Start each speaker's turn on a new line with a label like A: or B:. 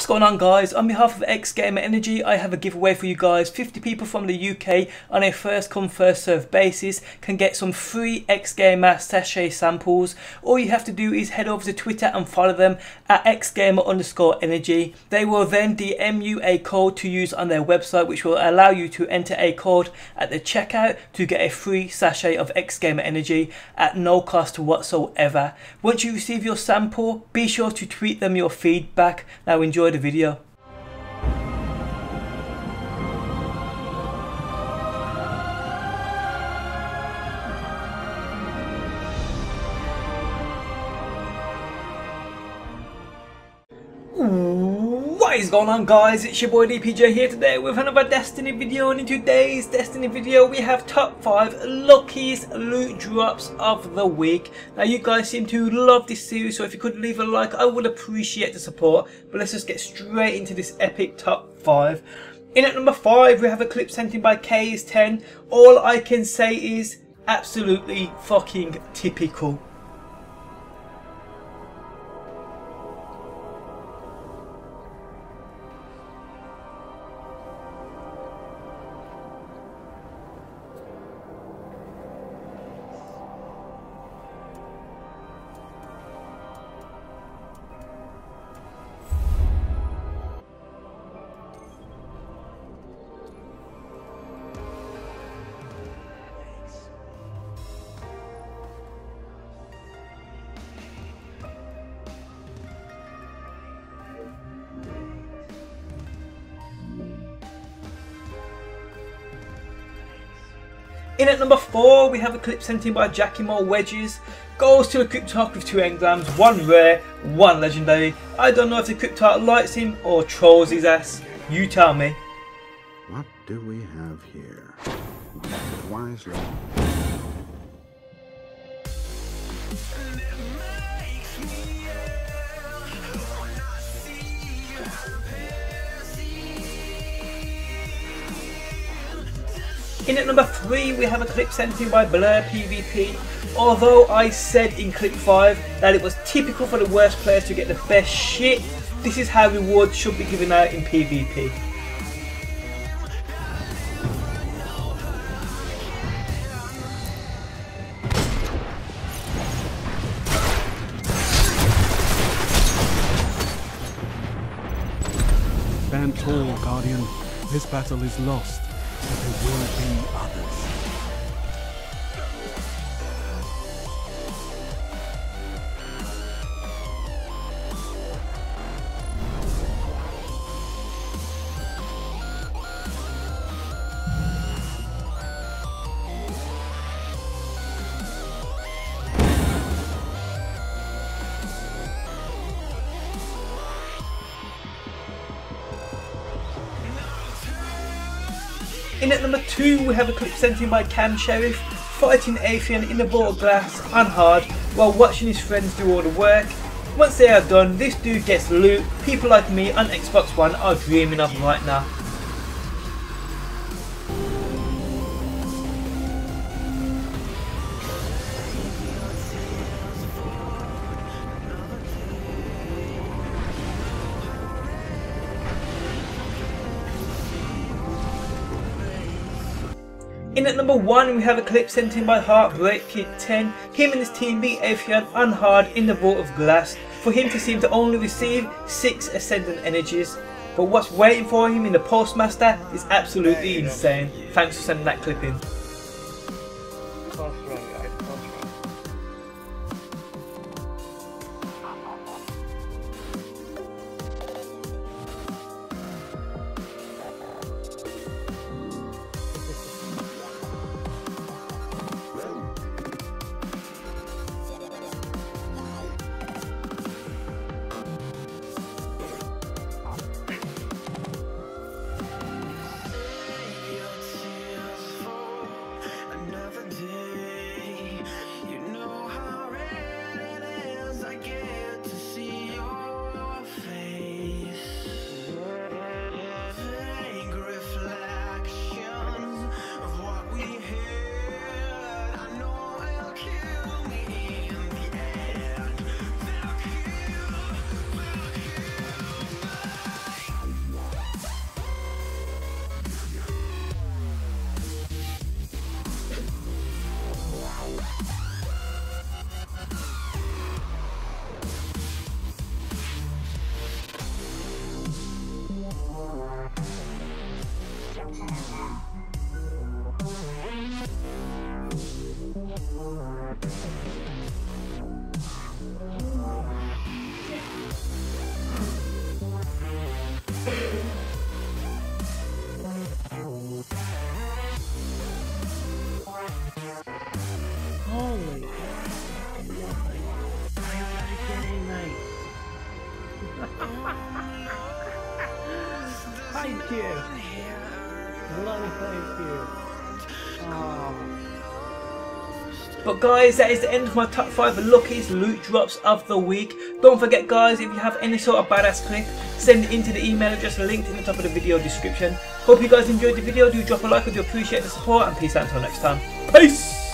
A: What's going on guys? On behalf of X Gamer Energy, I have a giveaway for you guys. 50 people from the UK on a first come first serve basis can get some free X Gamer sachet samples. All you have to do is head over to Twitter and follow them at xgamer underscore energy. They will then DM you a code to use on their website which will allow you to enter a code at the checkout to get a free sachet of X Gamer Energy at no cost whatsoever. Once you receive your sample, be sure to tweet them your feedback. Now enjoy enjoy the video. What is going on guys, it's your boy DPJ here today with another Destiny video and in today's Destiny video we have top 5 luckiest loot drops of the week. Now you guys seem to love this series so if you could leave a like I would appreciate the support but let's just get straight into this epic top 5. In at number 5 we have a clip sent in by K is 10 All I can say is absolutely fucking typical. In at number 4 we have a clip sent in by Jackie Moore Wedges. Goes to a Cryptarch with two engrams, one rare, one legendary. I don't know if the Cryptarch likes him or trolls his ass. You tell me.
B: What do we have here? Wisely.
A: In at number 3 we have a clip sent in by Blur PvP. Although I said in clip 5 that it was typical for the worst players to get the best shit, this is how rewards should be given out in PvP.
C: Stand tall, Guardian. This battle is lost there will be others.
A: In at number 2 we have a clip sent in by Cam Sheriff fighting Atheon in the of Glass on hard while watching his friends do all the work. Once they are done, this dude gets loot people like me on Xbox One are dreaming of right now. In at number 1 we have a clip sent in by Heartbreak Kid 10. Him and his team beat Atheon on hard in the Vault of Glass for him to seem to only receive 6 Ascendant Energies. But what's waiting for him in the Postmaster is absolutely insane. Thanks for sending that clip in.
D: You. Bloody thank you. Oh.
A: But guys, that is the end of my top 5 luckiest loot drops of the week. Don't forget guys, if you have any sort of badass clip, send it into the email address linked in the top of the video description. Hope you guys enjoyed the video, do drop a like, I do appreciate the support, and peace out until next time. Peace!